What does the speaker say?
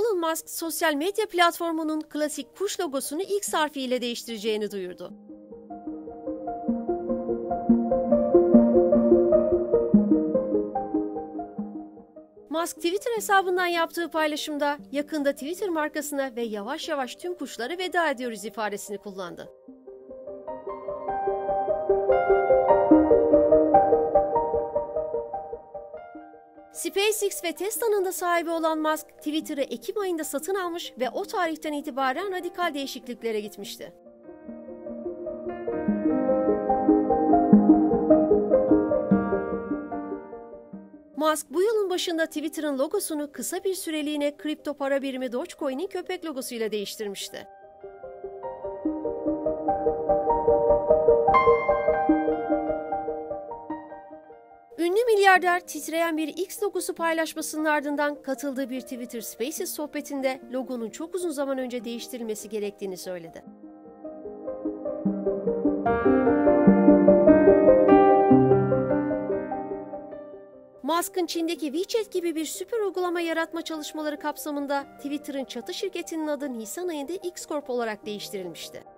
Musk, sosyal medya platformunun klasik kuş logosunu X harfiyle değiştireceğini duyurdu. Musk Twitter hesabından yaptığı paylaşımda yakında Twitter markasına ve yavaş yavaş tüm kuşlara veda ediyoruz ifadesini kullandı. SpaceX ve Tesla'nın da sahibi olan Musk, Twitter'ı Ekim ayında satın almış ve o tarihten itibaren radikal değişikliklere gitmişti. Musk bu yılın başında Twitter'ın logosunu kısa bir süreliğine kripto para birimi Dogecoin'in köpek logosuyla değiştirmişti. Milyarder titreyen bir X logosu paylaşmasının ardından katıldığı bir Twitter Spaces sohbetinde logonun çok uzun zaman önce değiştirilmesi gerektiğini söyledi. Musk'ın Çin'deki WeChat gibi bir süper uygulama yaratma çalışmaları kapsamında Twitter'ın çatı şirketinin adı Nisan ayında X Corp olarak değiştirilmişti.